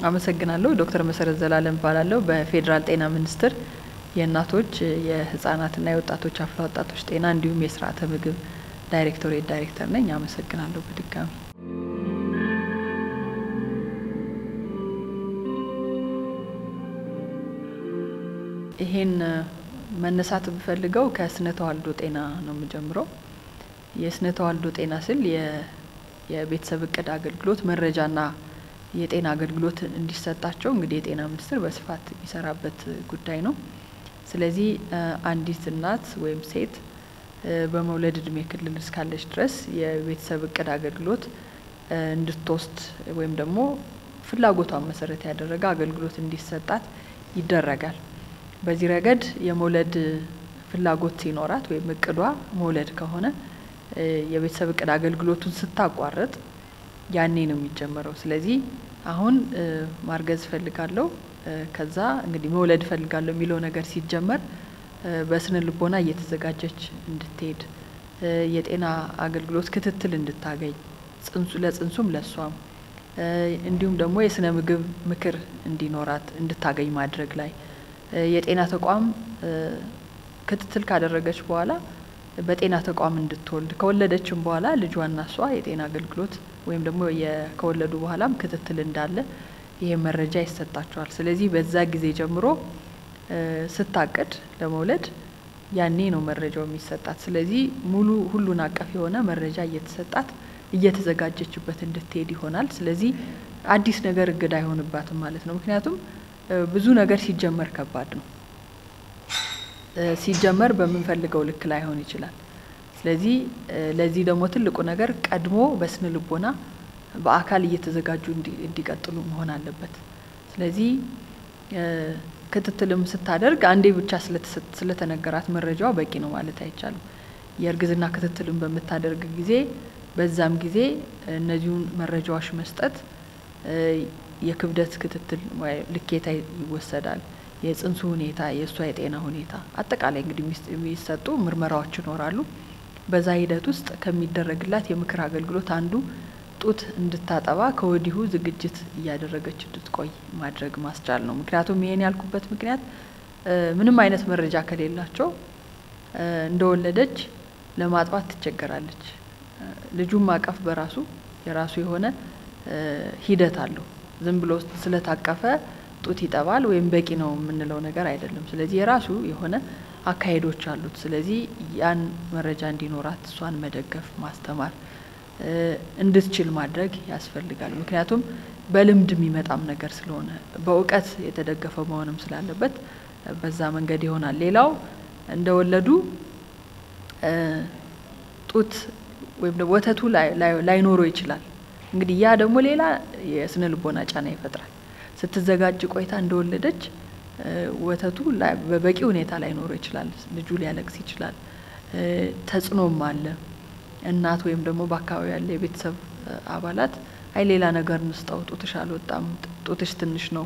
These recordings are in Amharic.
አመሰግናለሁ። ዶክተር መሰረት ዘላለም እባላለሁ። በፌዴራል ጤና ሚኒስቴር የእናቶች የህጻናትና የወጣቶች አፍላ ወጣቶች ጤና እንዲሁም የስርዓተ ምግብ ዳይሬክቶሬት ዳይሬክተር ነኝ። አመሰግናለሁ በድጋሚ ይሄን መነሳት የምፈልገው ከስነ ተዋልዶ ጤና ነው የምጀምረው። የስነ ተዋልዶ ጤና ስል የቤተሰብ እቅድ አገልግሎት መረጃና የጤና አገልግሎት እንዲሰጣቸው እንግዲህ የጤና ሚኒስቴር በስፋት የሚሰራበት ጉዳይ ነው። ስለዚህ አንዲት እናት ወይም ሴት በመውለድ እድሜ ክልል እስካለች ድረስ የቤተሰብ እቅድ አገልግሎት እንድትወስድ ወይም ደግሞ ፍላጎቷን መሰረት ያደረገ አገልግሎት እንዲሰጣት ይደረጋል። በዚህ ረገድ የመውለድ ፍላጎት ሲኖራት ወይም እቅዷ መውለድ ከሆነ የቤተሰብ እቅድ አገልግሎቱን ስታቋርጥ ያኔ ነው የሚጀመረው። ስለዚህ አሁን ማርገዝ እፈልጋለሁ ከዛ እንግዲህ መውለድ እፈልጋለሁ የሚለው ነገር ሲጀመር በስነ ልቦና እየተዘጋጀች እንድትሄድ የጤና አገልግሎት ክትትል እንድታገኝ ጽንሱ ለጽንሱም ለሷም እንዲሁም ደግሞ የስነ ምግብ ምክር እንዲኖራት እንድታገኝ ማድረግ ላይ የጤና ተቋም ክትትል ካደረገች በኋላ በጤና ተቋም እንድትወልድ ከወለደችም በኋላ ልጇና እሷ የጤና አገልግሎት ወይም ደግሞ ከወለዱ በኋላም ክትትል እንዳለ ይሄ መረጃ ይሰጣቸዋል። ስለዚህ በዛ ጊዜ ጀምሮ ስታቅድ ለመውለድ ያኔ ነው መረጃው የሚሰጣት። ስለዚህ ሙሉ ሁሉን አቀፍ የሆነ መረጃ እየተሰጣት እየተዘጋጀችበት እንድትሄድ ይሆናል። ስለዚህ አዲስ ነገር እግድ አይሆንባትም ማለት ነው። ምክንያቱም ብዙ ነገር ሲጀመር ከባድ ነው። ሲጀመር በምንፈልገው ልክ ላይሆን ይችላል። ስለዚህ ለዚህ ደግሞ ትልቁ ነገር ቀድሞ በስነ ልቦና በአካል እየተዘጋጁ እንዲቀጥሉ መሆን አለበት። ስለዚህ ክትትልም ስታደርግ አንዴ ብቻ ስለተነገራት መረጃዋ በቂ ነው ማለት አይቻልም። የእርግዝና ክትትልም በምታደርግ ጊዜ በዛም ጊዜ እነዚሁን መረጃዎች መስጠት የክብደት ክትትል ልኬታ ይወሰዳል። የጽንሱ ሁኔታ፣ የእሷ የጤና ሁኔታ አጠቃላይ እንግዲህ የሚሰጡ ምርመራዎች ይኖራሉ። በዛ ሂደት ውስጥ ከሚደረግላት የምክር አገልግሎት አንዱ ጡት እንድታጠባ ከወዲሁ ዝግጅት እያደረገች እንድትቆይ ማድረግ ማስቻል ነው። ምክንያቱም ይሄን ያልኩበት ምክንያት ምንም አይነት መረጃ ከሌላቸው እንደወለደች ለማጥባት ትቸገራለች። ልጁን ማቀፍ በራሱ የራሱ የሆነ ሂደት አለው። ዝም ብሎ ስለታቀፈ ጡት ይጠባል ወይም በቂ ነው የምንለው ነገር አይደለም። ስለዚህ የራሱ የሆነ አካሄዶች አሉት። ስለዚህ ያን መረጃ እንዲኖራት እሷን መደገፍ፣ ማስተማር እንድትችል ማድረግ ያስፈልጋል። ምክንያቱም በልምድ የሚመጣም ነገር ስለሆነ በእውቀት የተደገፈ መሆንም ስላለበት በዛ መንገድ ይሆናል። ሌላው እንደወለዱ ጡት ወይም ወተቱ ላይኖረው ይችላል። እንግዲህ ያ ደግሞ ሌላ የስነ ልቦና ጫና ይፈጥራል። ስትዘጋጅ ቆይታ እንደወለደች ወተቱ በበቂ ሁኔታ ላይኖረው ይችላል። ልጁ ሊያለቅስ ይችላል። ተጽዕኖም አለ። እናት ወይም ደግሞ በአካባቢ ያለ የቤተሰብ አባላት አይ ሌላ ነገር እንስጠው፣ ጡትሽ አልወጣም፣ ጡትሽ ትንሽ ነው፣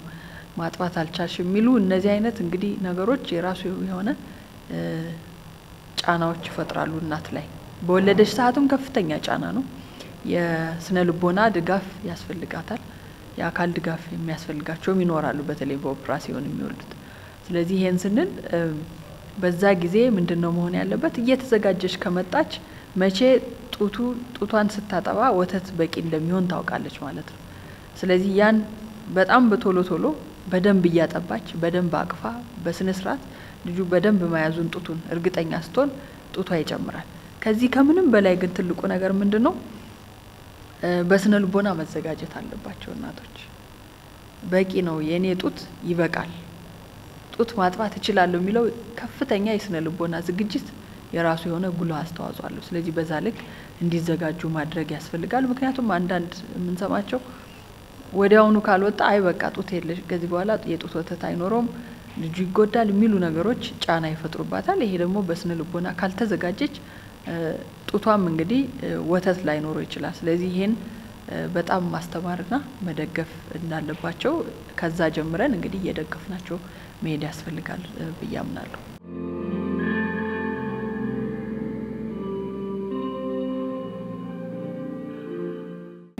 ማጥባት አልቻልሽ የሚሉ እነዚህ አይነት እንግዲህ ነገሮች የራሱ የሆነ ጫናዎች ይፈጥራሉ እናት ላይ። በወለደች ሰዓትም ከፍተኛ ጫና ነው። የስነ ልቦና ድጋፍ ያስፈልጋታል። የአካል ድጋፍ የሚያስፈልጋቸውም ይኖራሉ፣ በተለይ በኦፕራሲዮን የሚወልዱት። ስለዚህ ይሄን ስንል በዛ ጊዜ ምንድን ነው መሆን ያለበት? እየተዘጋጀች ከመጣች መቼ ጡቱ ጡቷን ስታጠባ ወተት በቂ እንደሚሆን ታውቃለች ማለት ነው። ስለዚህ ያን በጣም በቶሎ ቶሎ በደንብ እያጠባች በደንብ አቅፋ በስነ ስርዓት ልጁ በደንብ መያዙን ጡቱን እርግጠኛ ስትሆን ጡቷ ይጨምራል። ከዚህ ከምንም በላይ ግን ትልቁ ነገር ምንድን ነው? በስነ ልቦና መዘጋጀት አለባቸው እናቶች። በቂ ነው የእኔ ጡት ይበቃል፣ ጡት ማጥባት እችላለሁ የሚለው ከፍተኛ የስነ ልቦና ዝግጅት የራሱ የሆነ ጉልህ አስተዋጽኦ አለው። ስለዚህ በዛ ልክ እንዲዘጋጁ ማድረግ ያስፈልጋል። ምክንያቱም አንዳንድ የምንሰማቸው ወዲያውኑ ካልወጣ አይ በቃ ጡት የለሽ ከዚህ በኋላ የጡት ወተት አይኖረውም፣ ልጁ ይጎዳል የሚሉ ነገሮች ጫና ይፈጥሩባታል። ይሄ ደግሞ በስነ ልቦና ካልተዘጋጀች ጡቷም እንግዲህ ወተት ላይኖረው ይችላል። ስለዚህ ይሄን በጣም ማስተማርና መደገፍ እንዳለባቸው ከዛ ጀምረን እንግዲህ እየደገፍናቸው መሄድ ያስፈልጋል ብዬ አምናለሁ።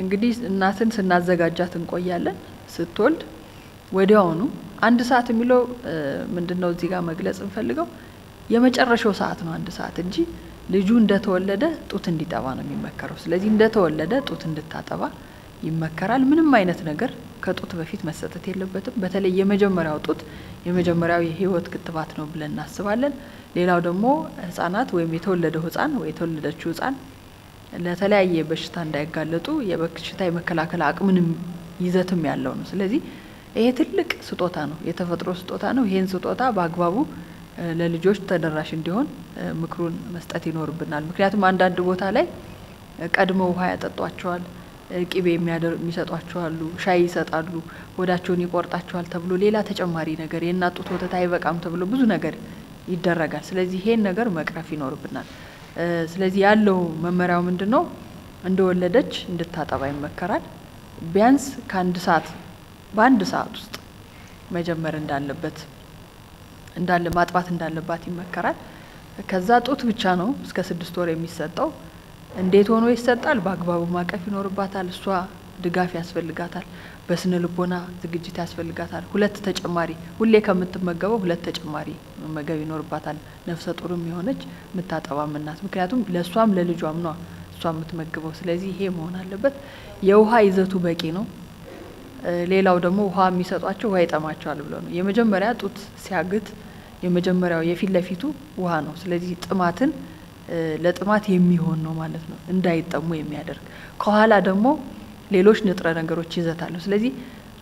እንግዲህ እናትን ስናዘጋጃት እንቆያለን። ስትወልድ ወዲያውኑ አንድ ሰዓት የሚለው ምንድን ነው እዚህ ጋር መግለጽ እንፈልገው የመጨረሻው ሰዓት ነው አንድ ሰዓት እንጂ ልጁ እንደተወለደ ጡት እንዲጠባ ነው የሚመከረው። ስለዚህ እንደተወለደ ጡት እንድታጠባ ይመከራል። ምንም አይነት ነገር ከጡት በፊት መሰጠት የለበትም። በተለይ የመጀመሪያው ጡት የመጀመሪያው የህይወት ክትባት ነው ብለን እናስባለን። ሌላው ደግሞ ህጻናት ወይም የተወለደው ህጻን ወይ የተወለደችው ህጻን ለተለያየ በሽታ እንዳይጋለጡ የበሽታ የመከላከል አቅምንም ይዘትም ያለው ነው። ስለዚህ ይሄ ትልቅ ስጦታ ነው፣ የተፈጥሮ ስጦታ ነው። ይሄን ስጦታ በአግባቡ ለልጆች ተደራሽ እንዲሆን ምክሩን መስጠት ይኖርብናል። ምክንያቱም አንዳንድ ቦታ ላይ ቀድመው ውሃ ያጠጧቸዋል፣ ቅቤ የሚሰጧቸው ሻይ ይሰጣሉ፣ ሆዳቸውን ይቆርጣቸዋል ተብሎ ሌላ ተጨማሪ ነገር የእናት ጡት ወተት አይበቃም ተብሎ ብዙ ነገር ይደረጋል። ስለዚህ ይሄን ነገር መቅረፍ ይኖርብናል። ስለዚህ ያለው መመሪያው ምንድን ነው? እንደወለደች እንድታጠባ ይመከራል። ቢያንስ ከአንድ ሰዓት በአንድ ሰዓት ውስጥ መጀመር እንዳለበት እንዳለ ማጥባት እንዳለባት ይመከራል። ከዛ ጡት ብቻ ነው እስከ ስድስት ወር የሚሰጠው። እንዴት ሆኖ ይሰጣል? በአግባቡ ማቀፍ ይኖርባታል። እሷ ድጋፍ ያስፈልጋታል። በስነ ልቦና ዝግጅት ያስፈልጋታል። ሁለት ተጨማሪ ሁሌ ከምትመገበው ሁለት ተጨማሪ መመገብ ይኖርባታል። ነፍሰ ጡርም የሆነች የምታጠባም እናት ምክንያቱም ለእሷም ለልጇም ነው እሷ የምትመግበው። ስለዚህ ይሄ መሆን አለበት። የውሃ ይዘቱ በቂ ነው። ሌላው ደግሞ ውሃ የሚሰጧቸው ውሃ ይጠማቸዋል ብለው ነው። የመጀመሪያ ጡት ሲያግት የመጀመሪያው የፊት ለፊቱ ውሃ ነው። ስለዚህ ጥማትን ለጥማት የሚሆን ነው ማለት ነው፣ እንዳይጠሙ የሚያደርግ ከኋላ ደግሞ ሌሎች ንጥረ ነገሮች ይዘት አለው። ስለዚህ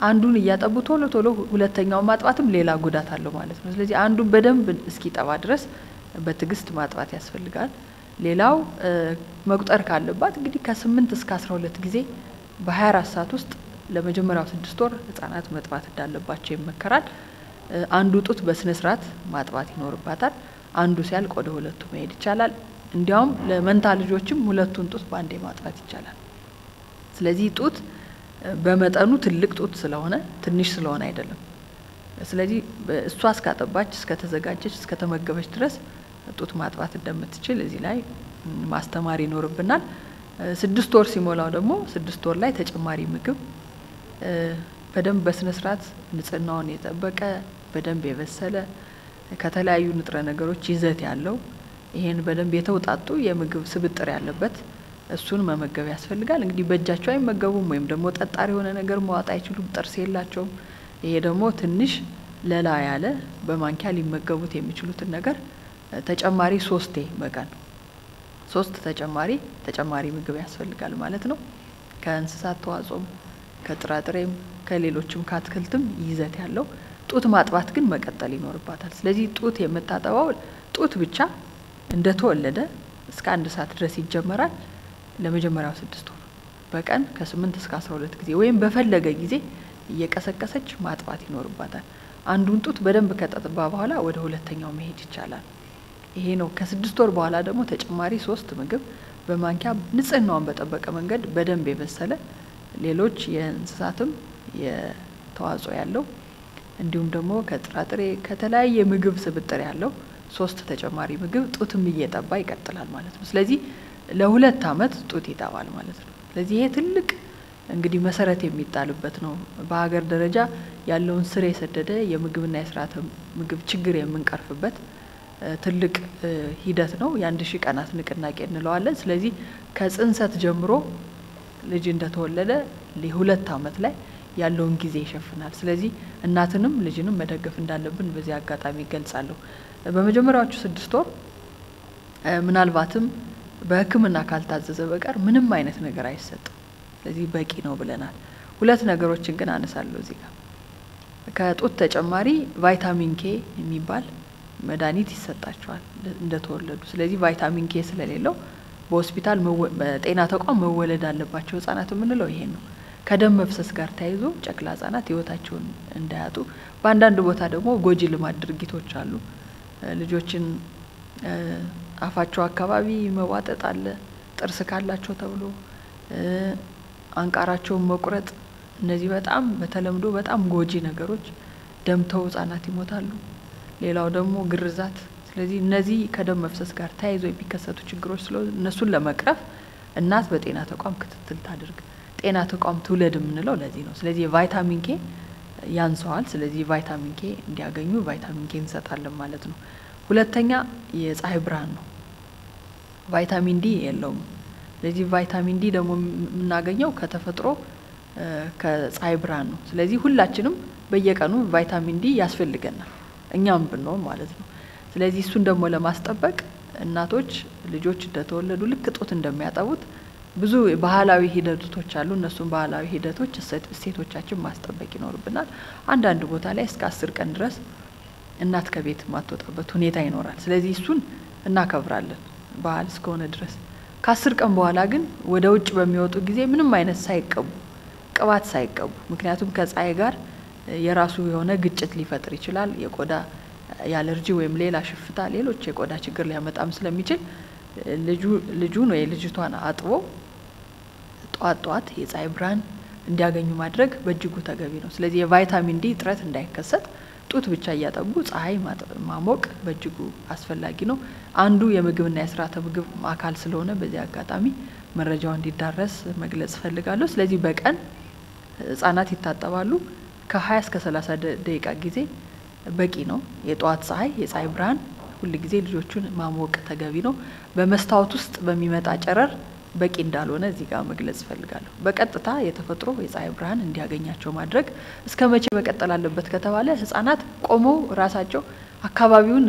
አንዱን እያጠቡ ቶሎ ቶሎ ሁለተኛውን ማጥባትም ሌላ ጉዳት አለው ማለት ነው። ስለዚህ አንዱን በደንብ እስኪጠባ ድረስ በትዕግስት ማጥባት ያስፈልጋል። ሌላው መቁጠር ካለባት እንግዲህ ከስምንት እስከ አስራ ሁለት ጊዜ በሀያ አራት ሰዓት ውስጥ ለመጀመሪያው ስድስት ወር ህጻናት መጥባት እንዳለባቸው ይመከራል። አንዱ ጡት በስነ ስርዓት ማጥባት ይኖርባታል። አንዱ ሲያልቅ ወደ ሁለቱ መሄድ ይቻላል። እንዲያውም ለመንታ ልጆችም ሁለቱን ጡት በአንዴ ማጥባት ይቻላል። ስለዚህ ጡት በመጠኑ ትልቅ ጡት ስለሆነ ትንሽ ስለሆነ አይደለም። ስለዚህ እሷ እስካጠባች፣ እስከተዘጋጀች፣ እስከተመገበች ድረስ ጡት ማጥባት እንደምትችል እዚህ ላይ ማስተማር ይኖርብናል። ስድስት ወር ሲሞላው ደግሞ ስድስት ወር ላይ ተጨማሪ ምግብ በደንብ በስነ ስርዓት ንጽህናውን የጠበቀ በደንብ የበሰለ ከተለያዩ ንጥረ ነገሮች ይዘት ያለው ይሄን በደንብ የተውጣጡ የምግብ ስብጥር ያለበት እሱን መመገብ ያስፈልጋል። እንግዲህ በእጃቸው አይመገቡም ወይም ደግሞ ጠጣር የሆነ ነገር መዋጥ አይችሉም፣ ጥርስ የላቸውም። ይሄ ደግሞ ትንሽ ለላ ያለ በማንኪያ ሊመገቡት የሚችሉትን ነገር ተጨማሪ ሶስቴ በቀን ሶስት ተጨማሪ ተጨማሪ ምግብ ያስፈልጋል ማለት ነው። ከእንስሳት ተዋጽኦም ከጥራጥሬም ከሌሎችም ከአትክልትም ይዘት ያለው ጡት ማጥባት ግን መቀጠል ይኖርባታል። ስለዚህ ጡት የምታጠባው ጡት ብቻ እንደተወለደ እስከ አንድ ሰዓት ድረስ ይጀመራል። ለመጀመሪያው ስድስት ወር በቀን ከስምንት እስከ አስራ ሁለት ጊዜ ወይም በፈለገ ጊዜ እየቀሰቀሰች ማጥባት ይኖርባታል። አንዱን ጡት በደንብ ከጠጥባ በኋላ ወደ ሁለተኛው መሄድ ይቻላል። ይሄ ነው። ከስድስት ወር በኋላ ደግሞ ተጨማሪ ሶስት ምግብ በማንኪያ ንጽህናዋን በጠበቀ መንገድ በደንብ የበሰለ ሌሎች የእንስሳትም የተዋጽኦ ያለው እንዲሁም ደግሞ ከጥራጥሬ ከተለያየ ምግብ ስብጥር ያለው ሶስት ተጨማሪ ምግብ ጡትም እየጠባ ይቀጥላል ማለት ነው። ስለዚህ ለሁለት ዓመት ጡት ይጠባል ማለት ነው። ስለዚህ ይሄ ትልቅ እንግዲህ መሰረት የሚጣልበት ነው። በሀገር ደረጃ ያለውን ስር የሰደደ የምግብና የስርዓተ ምግብ ችግር የምንቀርፍበት ትልቅ ሂደት ነው። የአንድ ሺህ ቀናት ንቅናቄ እንለዋለን። ስለዚህ ከጽንሰት ጀምሮ ልጅ እንደተወለደ ሁለት ዓመት ላይ ያለውን ጊዜ ይሸፍናል። ስለዚህ እናትንም ልጅንም መደገፍ እንዳለብን በዚህ አጋጣሚ ይገልጻለሁ። በመጀመሪያዎቹ ስድስት ወር ምናልባትም በሕክምና ካልታዘዘ በቀር ምንም አይነት ነገር አይሰጥም። ስለዚህ በቂ ነው ብለናል። ሁለት ነገሮችን ግን አነሳለሁ እዚህ ጋር ከጡት ተጨማሪ ቫይታሚን ኬ የሚባል መድኃኒት ይሰጣቸዋል እንደተወለዱ። ስለዚህ ቫይታሚን ኬ ስለሌለው በሆስፒታል በጤና ተቋም መወለድ አለባቸው ህጻናት የምንለው ይሄን ነው። ከደም መፍሰስ ጋር ተያይዞ ጨቅላ ህጻናት ህይወታቸውን እንዳያጡ፣ በአንዳንድ ቦታ ደግሞ ጎጂ ልማድ ድርጊቶች አሉ። ልጆችን አፋቸው አካባቢ መዋጠጥ አለ፣ ጥርስ ካላቸው ተብሎ አንቃራቸውን መቁረጥ። እነዚህ በጣም በተለምዶ በጣም ጎጂ ነገሮች፣ ደምተው ህጻናት ይሞታሉ። ሌላው ደግሞ ግርዛት። ስለዚህ እነዚህ ከደም መፍሰስ ጋር ተያይዞ የሚከሰቱ ችግሮች ስለሆኑ እነሱን ለመቅረፍ እናት በጤና ተቋም ክትትል ታድርግ። ጤና ተቋም ትውለድ የምንለው ለዚህ ነው። ስለዚህ የቫይታሚን ኬ ያንሰዋል። ስለዚህ ቫይታሚን ኬ እንዲያገኙ ቫይታሚን ኬ እንሰጣለን ማለት ነው። ሁለተኛ የፀሐይ ብርሃን ነው። ቫይታሚን ዲ የለውም። ስለዚህ ቫይታሚን ዲ ደግሞ የምናገኘው ከተፈጥሮ ከፀሐይ ብርሃን ነው። ስለዚህ ሁላችንም በየቀኑ ቫይታሚን ዲ ያስፈልገናል እኛም ብንሆን ማለት ነው። ስለዚህ እሱን ደግሞ ለማስጠበቅ እናቶች ልጆች እንደተወለዱ ልክ ጡት እንደሚያጠቡት ብዙ ባህላዊ ሂደቶች አሉ። እነሱም ባህላዊ ሂደቶች እሴቶቻችን ማስጠበቅ ይኖርብናል። አንዳንድ ቦታ ላይ እስከ አስር ቀን ድረስ እናት ከቤት የማትወጣበት ሁኔታ ይኖራል። ስለዚህ እሱን እናከብራለን ባህል እስከሆነ ድረስ። ከአስር ቀን በኋላ ግን ወደ ውጭ በሚወጡ ጊዜ ምንም አይነት ሳይቀቡ ቅባት ሳይቀቡ ምክንያቱም ከፀሐይ ጋር የራሱ የሆነ ግጭት ሊፈጥር ይችላል። የቆዳ የአለርጂ ወይም ሌላ ሽፍታ፣ ሌሎች የቆዳ ችግር ሊያመጣም ስለሚችል ልጁን ወይ ልጅቷን አጥቦ ጧት ጧት የፀሐይ ብርሃን እንዲያገኙ ማድረግ በእጅጉ ተገቢ ነው። ስለዚህ የቫይታሚን ዲ እጥረት እንዳይከሰት ጡት ብቻ እያጠቡ ፀሐይ ማሞቅ በእጅጉ አስፈላጊ ነው። አንዱ የምግብና የስርዓተ ምግብ አካል ስለሆነ በዚህ አጋጣሚ መረጃው እንዲዳረስ መግለጽ እፈልጋለሁ። ስለዚህ በቀን ህጻናት ይታጠባሉ። ከ20 እስከ 30 ደቂቃ ጊዜ በቂ ነው። የጠዋት ፀሐይ የፀሐይ ብርሃን ሁል ጊዜ ልጆቹን ማሞቅ ተገቢ ነው። በመስታወት ውስጥ በሚመጣ ጨረር በቂ እንዳልሆነ እዚህ ጋር መግለጽ እፈልጋለሁ። በቀጥታ የተፈጥሮ የፀሐይ ብርሃን እንዲያገኛቸው ማድረግ እስከ መቼ መቀጠል አለበት ከተባለ ህጻናት ቆመው ራሳቸው አካባቢውን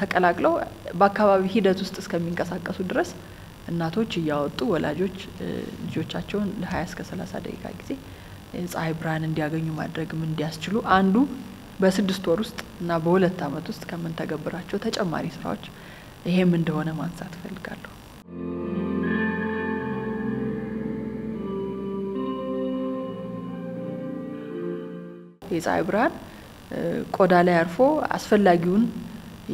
ተቀላቅለው በአካባቢ ሂደት ውስጥ እስከሚንቀሳቀሱ ድረስ እናቶች እያወጡ ወላጆች ልጆቻቸውን ለ20 እስከ 30 ደቂቃ ጊዜ የፀሐይ ብርሃን እንዲያገኙ ማድረግም እንዲያስችሉ አንዱ በስድስት ወር ውስጥ እና በሁለት ዓመት ውስጥ ከምንተገብራቸው ተጨማሪ ስራዎች ይሄም እንደሆነ ማንሳት እፈልጋለሁ። የፀሐይ ብርሃን ቆዳ ላይ አርፎ አስፈላጊውን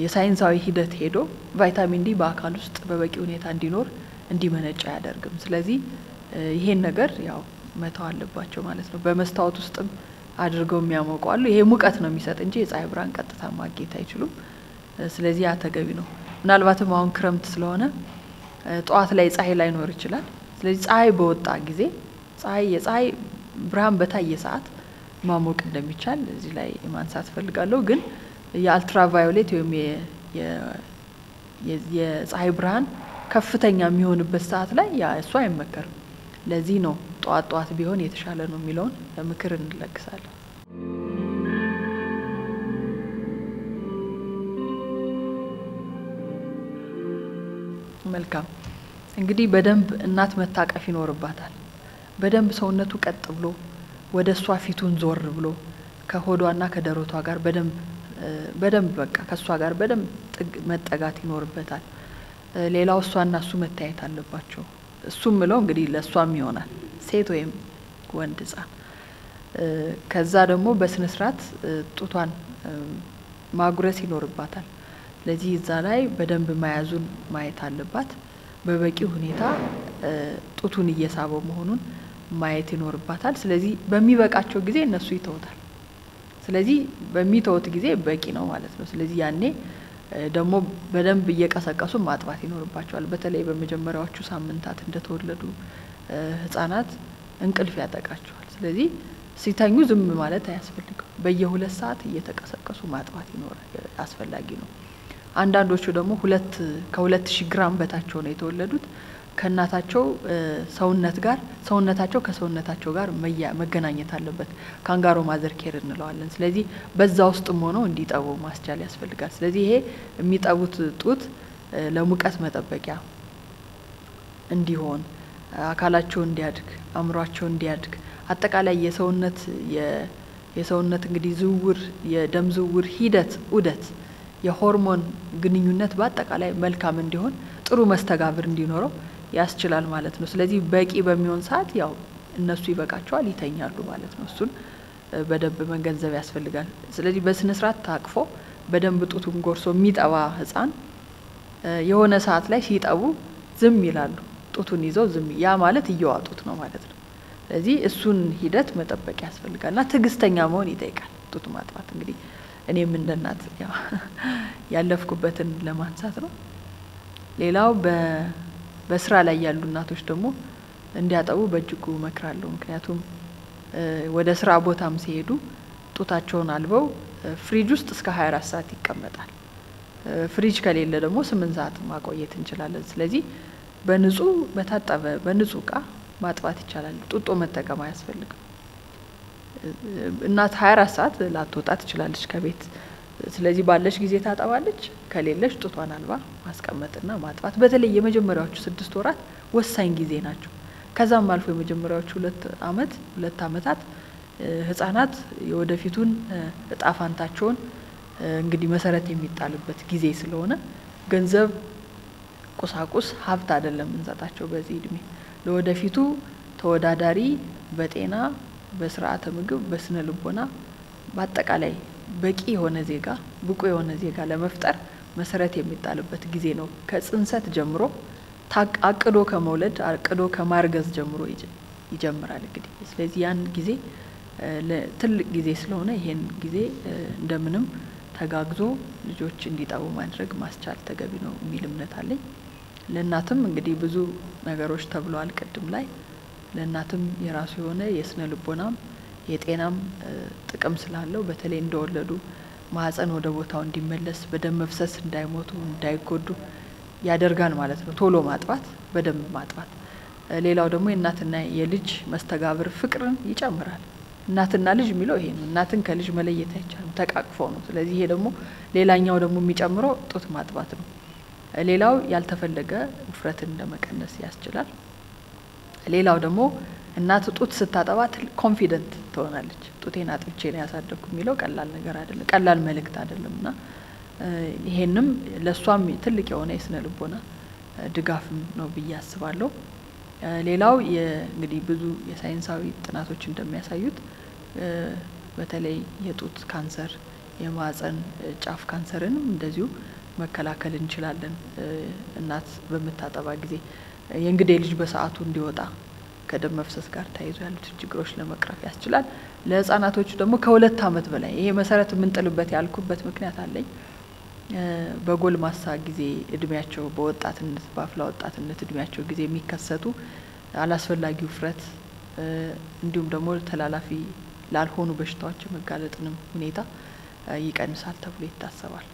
የሳይንሳዊ ሂደት ሄዶ ቫይታሚን ዲ በአካል ውስጥ በበቂ ሁኔታ እንዲኖር እንዲመነጭ አያደርግም። ስለዚህ ይሄን ነገር ያው መተው አለባቸው ማለት ነው። በመስታወት ውስጥም አድርገው የሚያሞቁ አሉ። ይሄ ሙቀት ነው የሚሰጥ እንጂ የፀሐይ ብርሃን ቀጥታ ማግኘት አይችሉም። ስለዚህ ያ ተገቢ ነው። ምናልባትም አሁን ክረምት ስለሆነ ጠዋት ላይ ፀሐይ ላይኖር ይችላል። ስለዚህ ፀሐይ በወጣ ጊዜ ፀሐይ የፀሐይ ብርሃን በታየ ሰዓት ማሞቅ እንደሚቻል እዚህ ላይ ማንሳት ፈልጋለሁ። ግን የአልትራቫዮሌት ወይም የፀሐይ ብርሃን ከፍተኛ የሚሆንበት ሰዓት ላይ ያ እሱ አይመከርም። ለዚህ ነው ጠዋት ጠዋት ቢሆን የተሻለ ነው የሚለውን ምክር እንለግሳለን። መልካም እንግዲህ በደንብ እናት መታቀፍ ይኖርባታል። በደንብ ሰውነቱ ቀጥ ብሎ ወደ እሷ ፊቱን ዞር ብሎ ከሆዷና ከደረቷ ጋር በደንብ በደንብ በቃ ከእሷ ጋር በደንብ መጠጋት ይኖርበታል። ሌላው እሷና እሱ መታየት አለባቸው። እሱም ምለው እንግዲህ ለእሷም ይሆናል ሴት ወይም ወንድ ህጻን። ከዛ ደግሞ በስነ ስርዓት ጡቷን ማጉረስ ይኖርባታል። ስለዚህ እዛ ላይ በደንብ መያዙን ማየት አለባት። በበቂ ሁኔታ ጡቱን እየሳበው መሆኑን ማየት ይኖርባታል። ስለዚህ በሚበቃቸው ጊዜ እነሱ ይተውታል። ስለዚህ በሚተውት ጊዜ በቂ ነው ማለት ነው። ስለዚህ ያኔ ደግሞ በደንብ እየቀሰቀሱ ማጥባት ይኖርባቸዋል። በተለይ በመጀመሪያዎቹ ሳምንታት እንደተወለዱ ህጻናት እንቅልፍ ያጠቃቸዋል። ስለዚህ ሲተኙ ዝም ማለት አያስፈልግም። በየሁለት ሰዓት እየተቀሰቀሱ ማጥባት ይኖር አስፈላጊ ነው። አንዳንዶቹ ደግሞ ሁለት ከሁለት ሺህ ግራም በታቸው ነው የተወለዱት ከእናታቸው ሰውነት ጋር ሰውነታቸው ከሰውነታቸው ጋር መገናኘት አለበት። kangaroo mother care እንለዋለን። ስለዚህ በዛ ውስጥም ሆነው እንዲጠቡ ማስቻል ያስፈልጋል። ስለዚህ ይሄ የሚጠቡት ጡት ለሙቀት መጠበቂያ እንዲሆን፣ አካላቸው እንዲያድግ፣ አእምሯቸው እንዲያድግ አጠቃላይ የሰውነት የሰውነት እንግዲህ ዝውውር የደም ዝውውር ሂደት ዑደት የሆርሞን ግንኙነት በአጠቃላይ መልካም እንዲሆን ጥሩ መስተጋብር እንዲኖረው ያስችላል ማለት ነው። ስለዚህ በቂ በሚሆን ሰዓት ያው እነሱ ይበቃቸዋል፣ ይተኛሉ ማለት ነው። እሱን በደንብ መገንዘብ ያስፈልጋል። ስለዚህ በስነ ስርዓት ታቅፎ በደንብ ጡቱን ጎርሶ የሚጠባ ህፃን የሆነ ሰዓት ላይ ሲጠቡ ዝም ይላሉ። ጡቱን ይዘው ዝም ያ ማለት እየዋጡት ነው ማለት ነው። ስለዚህ እሱን ሂደት መጠበቅ ያስፈልጋል እና ትዕግስተኛ መሆን ይጠይቃል። ጡት ማጥባት እንግዲህ እኔም እንደ እናት ያለፍኩበትን ለማንሳት ነው። ሌላው በስራ ላይ ያሉ እናቶች ደግሞ እንዲያጠቡ በእጅጉ እመክራለሁ። ምክንያቱም ወደ ስራ ቦታም ሲሄዱ ጡታቸውን አልበው ፍሪጅ ውስጥ እስከ 24 ሰዓት ይቀመጣል። ፍሪጅ ከሌለ ደግሞ ስምንት ሰዓት ማቆየት እንችላለን። ስለዚህ በንጹህ በታጠበ በንጹህ እቃ ማጥባት ይቻላል። ጡጦ መጠቀም አያስፈልግም። እናት 24 ሰዓት ላትወጣ ትችላለች ከቤት። ስለዚህ ባለች ጊዜ ታጠባለች፣ ከሌለች ጡቷን አልባ ማስቀመጥና ማጥባት። በተለይ የመጀመሪያዎቹ ስድስት ወራት ወሳኝ ጊዜ ናቸው። ከዛም አልፎ የመጀመሪያዎቹ ሁለት አመት ሁለት አመታት ህጻናት የወደፊቱን እጣ ፋንታቸውን እንግዲህ መሰረት የሚጣልበት ጊዜ ስለሆነ ገንዘብ፣ ቁሳቁስ ሀብት አይደለም እንሰጣቸው በዚህ እድሜ ለወደፊቱ ተወዳዳሪ በጤና በስርዓተ ምግብ በስነ ልቦና በአጠቃላይ በቂ የሆነ ዜጋ ብቁ የሆነ ዜጋ ለመፍጠር መሰረት የሚጣልበት ጊዜ ነው። ከጽንሰት ጀምሮ አቅዶ ከመውለድ አቅዶ ከማርገዝ ጀምሮ ይጀምራል። እንግዲህ ስለዚህ ያን ጊዜ ትልቅ ጊዜ ስለሆነ ይሄን ጊዜ እንደምንም ተጋግዞ ልጆች እንዲጠቡ ማድረግ ማስቻል ተገቢ ነው የሚል እምነት አለኝ። ለእናትም እንግዲህ ብዙ ነገሮች ተብለዋል ቅድም ላይ ለእናትም የራሱ የሆነ የስነ ልቦናም የጤናም ጥቅም ስላለው በተለይ እንደወለዱ ማህፀን ወደ ቦታው እንዲመለስ በደም መፍሰስ እንዳይሞቱ እንዳይጎዱ ያደርጋል ማለት ነው። ቶሎ ማጥባት በደንብ ማጥባት። ሌላው ደግሞ የእናትና የልጅ መስተጋብር ፍቅርን ይጨምራል። እናትና ልጅ የሚለው ይሄ ነው። እናትን ከልጅ መለየት አይቻልም፣ ተቃቅፈው ነው። ስለዚህ ይሄ ደግሞ ሌላኛው ደግሞ የሚጨምረው ጡት ማጥባት ነው። ሌላው ያልተፈለገ ውፍረትን ለመቀነስ ያስችላል። ሌላው ደግሞ እናት ጡት ስታጠባ confident ትሆናለች። ጡቴን አጥብቼ ነው ያሳደግኩ የሚለው ቀላል ነገር አይደለም፣ ቀላል መልእክት አይደለም እና ይሄንም ለእሷም ትልቅ የሆነ የስነ ልቦና ድጋፍም ነው ብዬ አስባለሁ። ሌላው እንግዲህ ብዙ የሳይንሳዊ ጥናቶች እንደሚያሳዩት በተለይ የጡት ካንሰር፣ የማህፀን ጫፍ ካንሰርንም እንደዚሁ መከላከል እንችላለን። እናት በምታጠባ ጊዜ የእንግዴ ልጅ በሰዓቱ እንዲወጣ ከደም መፍሰስ ጋር ተያይዞ ያሉትን ችግሮች ለመቅረፍ ያስችላል። ለህጻናቶቹ ደግሞ ከሁለት ዓመት በላይ ይሄ መሰረት የምንጥልበት ያልኩበት ምክንያት አለኝ። በጎልማሳ ጊዜ እድሜያቸው በወጣትነት በአፍላ ወጣትነት እድሜያቸው ጊዜ የሚከሰቱ አላስፈላጊ ውፍረት እንዲሁም ደግሞ ተላላፊ ላልሆኑ በሽታዎች የመጋለጥንም ሁኔታ ይቀንሳል ተብሎ ይታሰባል።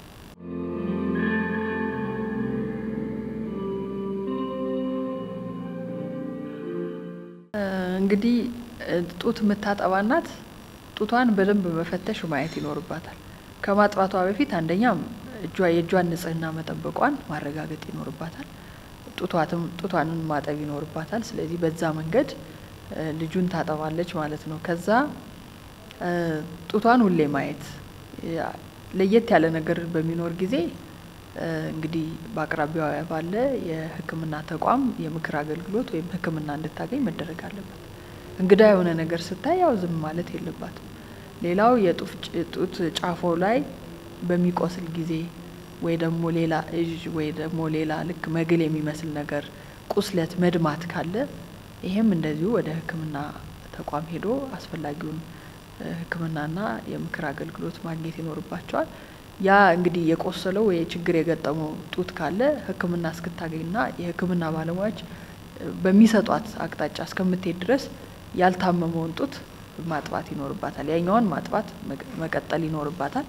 እንግዲህ ጡት የምታጠባ እናት ጡቷን በደንብ መፈተሽ ማየት ይኖርባታል። ከማጥባቷ በፊት አንደኛም እጇ የእጇን ንጽህና መጠበቋን ማረጋገጥ ይኖርባታል። ጡቷንን ማጠብ ይኖርባታል። ስለዚህ በዛ መንገድ ልጁን ታጠባለች ማለት ነው። ከዛ ጡቷን ሁሌ ማየት ለየት ያለ ነገር በሚኖር ጊዜ እንግዲህ በአቅራቢያዋ ባለ የሕክምና ተቋም የምክር አገልግሎት ወይም ሕክምና እንድታገኝ መደረግ አለበት። እንግዳ የሆነ ነገር ስታይ ያው ዝም ማለት የለባትም። ሌላው የጡት ጫፎ ላይ በሚቆስል ጊዜ ወይ ደግሞ ሌላ እዥ ወይ ደግሞ ሌላ ልክ መግል የሚመስል ነገር ቁስለት፣ መድማት ካለ ይሄም እንደዚሁ ወደ ሕክምና ተቋም ሄዶ አስፈላጊውን ሕክምናና የምክር አገልግሎት ማግኘት ይኖርባቸዋል። ያ እንግዲህ የቆሰለው ወይ ችግር የገጠመው ጡት ካለ ሕክምና እስክታገኝና የሕክምና ባለሙያዎች በሚሰጧት አቅጣጫ እስከምትሄድ ድረስ ያልታመመውን ጡት ማጥባት ይኖርባታል። ያኛውን ማጥባት መቀጠል ይኖርባታል።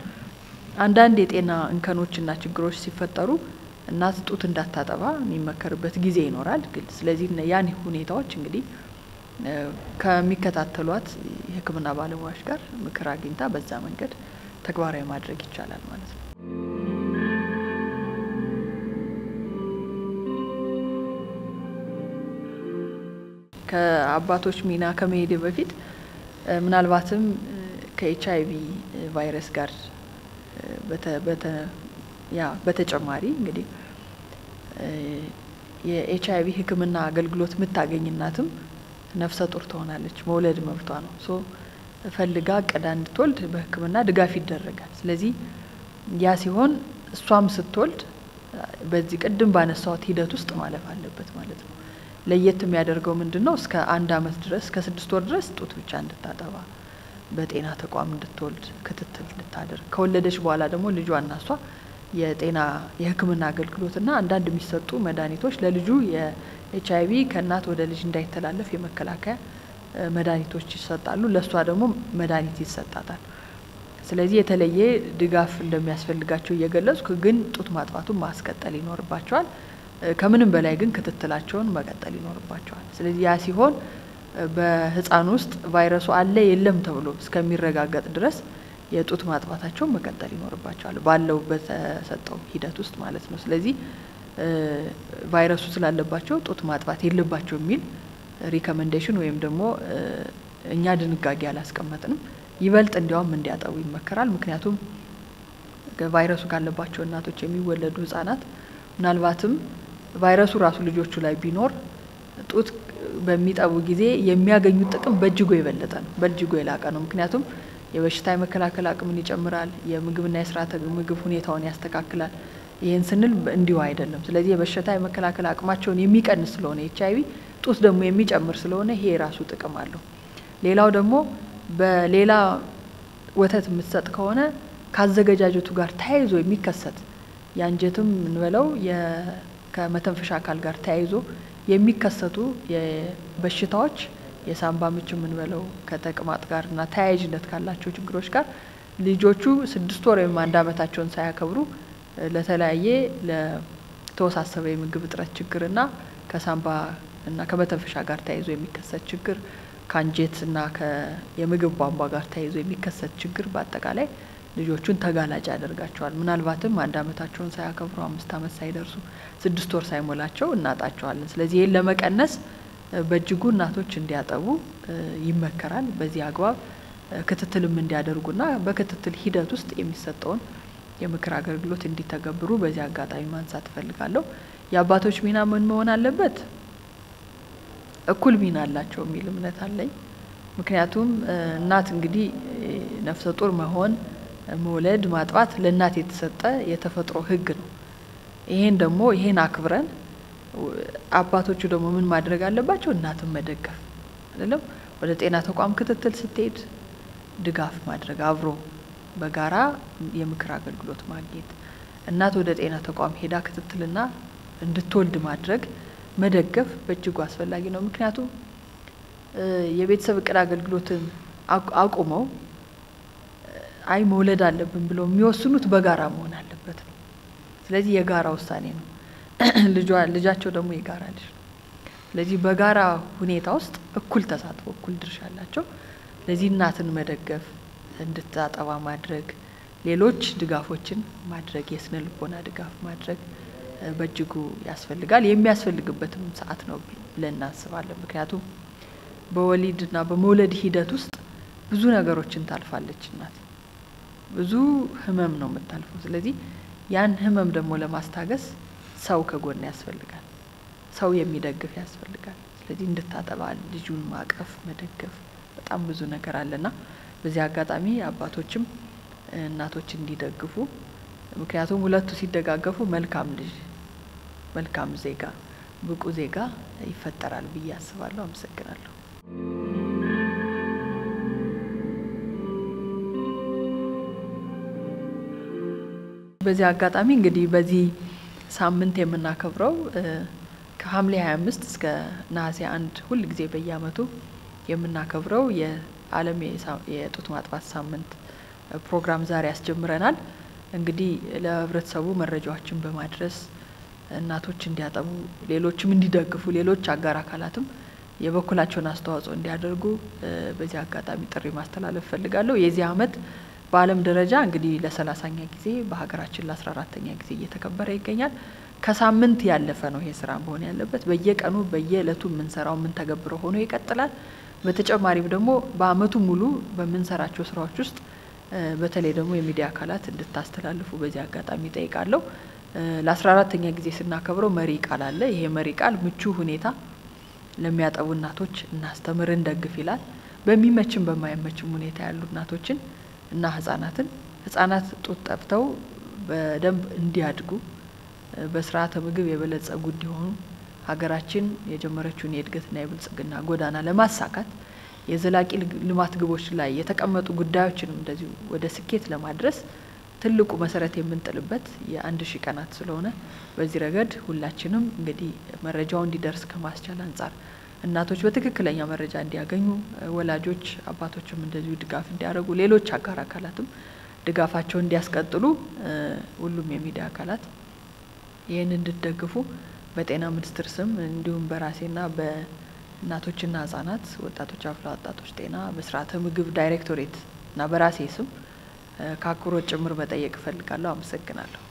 አንዳንድ የጤና እንከኖችና ችግሮች ሲፈጠሩ እናት ጡት እንዳታጠባ የሚመከርበት ጊዜ ይኖራል። ስለዚህ ያን ሁኔታዎች እንግዲህ ከሚከታተሏት የህክምና ባለሙያዎች ጋር ምክር አግኝታ በዛ መንገድ ተግባራዊ ማድረግ ይቻላል ማለት ነው። ከአባቶች ሚና ከመሄድ በፊት ምናልባትም ከኤች አይቪ ቫይረስ ጋር ያ በተጨማሪ እንግዲህ የኤች አይቪ ሕክምና አገልግሎት የምታገኝ እናትም ነፍሰ ጡር ትሆናለች። መውለድ መብቷ ነው። so ፈልጋ አቅዳ እንድትወልድ በሕክምና ድጋፍ ይደረጋል። ስለዚህ ያ ሲሆን እሷም ስትወልድ በዚህ ቅድም ባነሳዋት ሂደት ውስጥ ማለፍ አለበት ማለት ነው። ለየት የሚያደርገው ምንድን ነው? እስከ አንድ አመት ድረስ ከስድስት ወር ድረስ ጡት ብቻ እንድታጠባ በጤና ተቋም እንድትወልድ ክትትል እንድታደርግ ከወለደች በኋላ ደግሞ ልጇና እሷ የጤና የሕክምና አገልግሎትና አንዳንድ የሚሰጡ መድኃኒቶች ለልጁ የኤች አይቪ ከእናት ወደ ልጅ እንዳይተላለፍ የመከላከያ መድኃኒቶች ይሰጣሉ። ለእሷ ደግሞ መድኃኒት ይሰጣታል። ስለዚህ የተለየ ድጋፍ እንደሚያስፈልጋቸው እየገለጽኩ ግን ጡት ማጥባቱን ማስቀጠል ይኖርባቸዋል። ከምንም በላይ ግን ክትትላቸውን መቀጠል ይኖርባቸዋል። ስለዚህ ያ ሲሆን በህፃን ውስጥ ቫይረሱ አለ የለም ተብሎ እስከሚረጋገጥ ድረስ የጡት ማጥባታቸውን መቀጠል ይኖርባቸዋል ባለው በተሰጠው ሂደት ውስጥ ማለት ነው። ስለዚህ ቫይረሱ ስላለባቸው ጡት ማጥባት የለባቸው የሚል recommendation ወይም ደግሞ እኛ ድንጋጌ አላስቀመጥንም። ይበልጥ እንዲያውም እንዲያጠቡ ይመከራል። ምክንያቱም ቫይረሱ ካለባቸው እናቶች የሚወለዱ ህጻናት ምናልባትም ቫይረሱ ራሱ ልጆቹ ላይ ቢኖር ጡት በሚጠቡ ጊዜ የሚያገኙት ጥቅም በእጅጉ የበለጠ ነው፣ በእጅጉ የላቀ ነው። ምክንያቱም የበሽታ የመከላከል አቅምን ይጨምራል፣ የምግብና የስርዓተ ምግብ ሁኔታውን ያስተካክላል። ይህን ስንል እንዲሁ አይደለም። ስለዚህ የበሽታ የመከላከል አቅማቸውን የሚቀንስ ስለሆነ ኤች አይቪ ጡት ደግሞ የሚጨምር ስለሆነ ይሄ የራሱ ጥቅም አለው። ሌላው ደግሞ በሌላ ወተት የምትሰጥ ከሆነ ከአዘገጃጀቱ ጋር ተያይዞ የሚከሰት የአንጀትም እንበለው ከመተንፈሻ አካል ጋር ተያይዞ የሚከሰቱ በሽታዎች የሳምባ ምች የምንበለው ከተቅማጥ ጋር እና ተያያዥነት ካላቸው ችግሮች ጋር ልጆቹ ስድስት ወር ወይም አንድ ዓመታቸውን ሳያከብሩ ለተለያየ ለተወሳሰበ የምግብ እጥረት ችግርና ከሳምባ እና ከመተንፈሻ ጋር ተያይዞ የሚከሰት ችግር ከአንጀት እና የምግብ ቧንቧ ጋር ተያይዞ የሚከሰት ችግር በአጠቃላይ ልጆቹን ተጋላጭ ያደርጋቸዋል። ምናልባትም አንድ ዓመታቸውን ሳያከብሩ አምስት ዓመት ሳይደርሱ ስድስት ወር ሳይሞላቸው እናጣቸዋለን። ስለዚህ ይህን ለመቀነስ በእጅጉ እናቶች እንዲያጠቡ ይመከራል። በዚህ አግባብ ክትትልም እንዲያደርጉና በክትትል ሂደት ውስጥ የሚሰጠውን የምክር አገልግሎት እንዲተገብሩ በዚህ አጋጣሚ ማንሳት እፈልጋለሁ። የአባቶች ሚና ምን መሆን አለበት? እኩል ሚና አላቸው የሚል እምነት አለኝ። ምክንያቱም እናት እንግዲህ ነፍሰ ጡር መሆን፣ መውለድ፣ ማጥባት ለእናት የተሰጠ የተፈጥሮ ሕግ ነው። ይሄን ደግሞ ይሄን አክብረን አባቶቹ ደግሞ ምን ማድረግ አለባቸው? እናትን መደገፍ አይደለም። ወደ ጤና ተቋም ክትትል ስትሄድ ድጋፍ ማድረግ አብሮ በጋራ የምክር አገልግሎት ማግኘት፣ እናት ወደ ጤና ተቋም ሄዳ ክትትልና እንድትወልድ ማድረግ መደገፍ በእጅጉ አስፈላጊ ነው። ምክንያቱም የቤተሰብ እቅድ አገልግሎትን አቁመው አይ መውለድ አለብን ብለው የሚወስኑት በጋራ መሆን አለበት ነው። ስለዚህ የጋራ ውሳኔ ነው። ልጃቸው ደግሞ የጋራ ልጅ ነው። ስለዚህ በጋራ ሁኔታ ውስጥ እኩል ተሳትፎ እኩል ድርሻ አላቸው። ለዚህ እናትን መደገፍ፣ እንድታጠባ ማድረግ፣ ሌሎች ድጋፎችን ማድረግ፣ የስነ ልቦና ድጋፍ ማድረግ በእጅጉ ያስፈልጋል። የሚያስፈልግበትም ሰዓት ነው ብለን እናስባለን። ምክንያቱም በወሊድና በመውለድ ሂደት ውስጥ ብዙ ነገሮችን ታልፋለች እናት ብዙ ህመም ነው የምታልፈው። ስለዚህ ያን ህመም ደግሞ ለማስታገስ ሰው ከጎን ያስፈልጋል። ሰው የሚደግፍ ያስፈልጋል። ስለዚህ እንድታጠባ ልጁን ማቀፍ፣ መደገፍ በጣም ብዙ ነገር አለና በዚህ አጋጣሚ አባቶችም እናቶች እንዲደግፉ ምክንያቱም ሁለቱ ሲደጋገፉ መልካም ልጅ፣ መልካም ዜጋ፣ ብቁ ዜጋ ይፈጠራል ብዬ አስባለሁ። አመሰግናለሁ። በዚህ አጋጣሚ እንግዲህ በዚህ ሳምንት የምናከብረው ከሐምሌ 25 እስከ ነሐሴ አንድ ሁል ጊዜ በየዓመቱ የምናከብረው የዓለም የጡት ማጥባት ሳምንት ፕሮግራም ዛሬ ያስጀምረናል። እንግዲህ ለህብረተሰቡ መረጃዎችን በማድረስ እናቶች እንዲያጠቡ፣ ሌሎችም እንዲደግፉ፣ ሌሎች አጋር አካላትም የበኩላቸውን አስተዋጽኦ እንዲያደርጉ በዚህ አጋጣሚ ጥሪ ማስተላለፍ እፈልጋለሁ። የዚህ ዓመት በዓለም ደረጃ እንግዲህ ለሰላሳኛ ጊዜ በሀገራችን ለአስራ አራተኛ ጊዜ እየተከበረ ይገኛል። ከሳምንት ያለፈ ነው ይሄ ስራ መሆን ያለበት። በየቀኑ በየእለቱ የምንሰራው የምንተገብረው ሆኖ ይቀጥላል። በተጨማሪም ደግሞ በአመቱ ሙሉ በምንሰራቸው ስራዎች ውስጥ በተለይ ደግሞ የሚዲያ አካላት እንድታስተላልፉ በዚህ አጋጣሚ ጠይቃለሁ። ለአስራ አራተኛ ጊዜ ስናከብረው መሪ ቃል አለ። ይሄ መሪ ቃል ምቹ ሁኔታ ለሚያጠቡ እናቶች እናስተምር፣ እንደግፍ ይላል። በሚመችም በማይመችም ሁኔታ ያሉ እናቶችን እና ህጻናትን ህጻናት ጡት ጠብተው በደንብ እንዲያድጉ በስርዓተ ምግብ የበለጸጉ እንዲሆኑ ሀገራችን የጀመረችውን የእድገትና የብልጽግና ጎዳና ለማሳካት የዘላቂ ልማት ግቦች ላይ የተቀመጡ ጉዳዮችንም እንደዚሁ ወደ ስኬት ለማድረስ ትልቁ መሰረት የምንጥልበት የአንድ ሺህ ቀናት ስለሆነ በዚህ ረገድ ሁላችንም እንግዲህ መረጃው እንዲደርስ ከማስቻል አንጻር እናቶች በትክክለኛ መረጃ እንዲያገኙ፣ ወላጆች አባቶችም እንደዚሁ ድጋፍ እንዲያደርጉ፣ ሌሎች አጋር አካላትም ድጋፋቸውን እንዲያስቀጥሉ ሁሉም የሚዲያ አካላት ይህን እንድትደግፉ በጤና ሚኒስቴር ስም እንዲሁም በራሴና በእናቶችና ህጻናት ወጣቶች አፍላ ወጣቶች ጤና በስርዓተ ምግብ ዳይሬክቶሬት እና በራሴ ስም ከአክብሮት ጭምር መጠየቅ እፈልጋለሁ። አመሰግናለሁ።